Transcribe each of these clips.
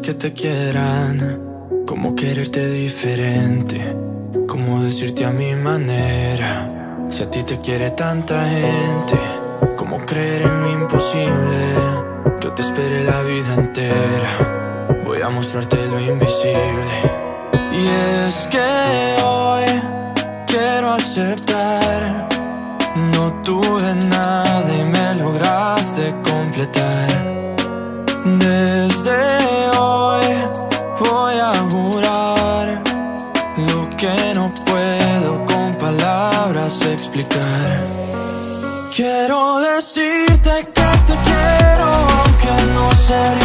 que te quieran, como quererte diferente, como decirte a mi manera. Si a ti te quiere tanta gente, como creer en lo imposible. Yo te esperé la vida entera, voy a mostrarte lo invisible. Y es que hoy quiero aceptar, no tuve nada y me lograste completar. Desde hoy voy a jurar lo que no puedo con palabras explicar. Quiero decirte que te quiero, aunque no sería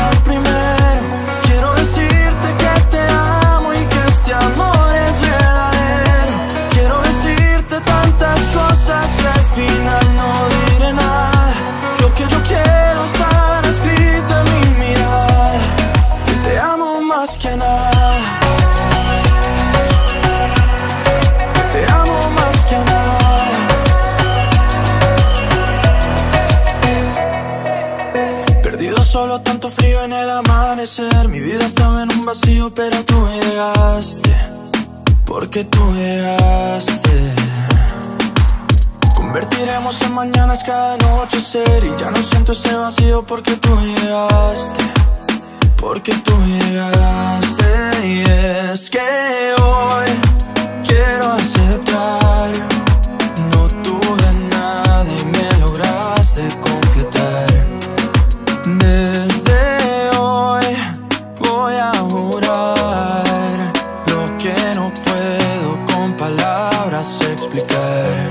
solo, tanto frío en el amanecer. Mi vida estaba en un vacío, pero tú llegaste. Porque tú llegaste. Convertiremos en mañanas cada anochecer. Y ya no siento ese vacío porque tú llegaste. Porque tú llegaste. Lo que no puedo con palabras explicar.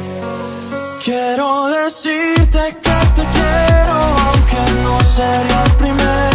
Quiero decirte que te quiero, aunque no sería el primero.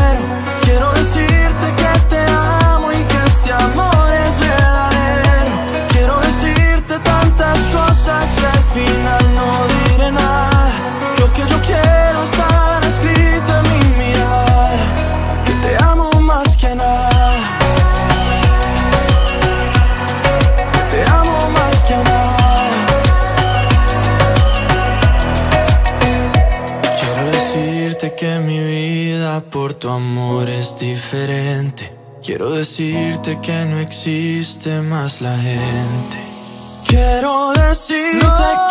Que mi vida por tu amor es diferente. Quiero decirte que no existe más la gente. Quiero decirte no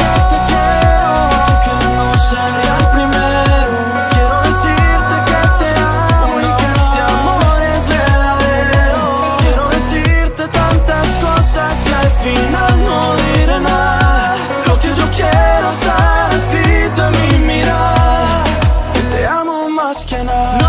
Cannot.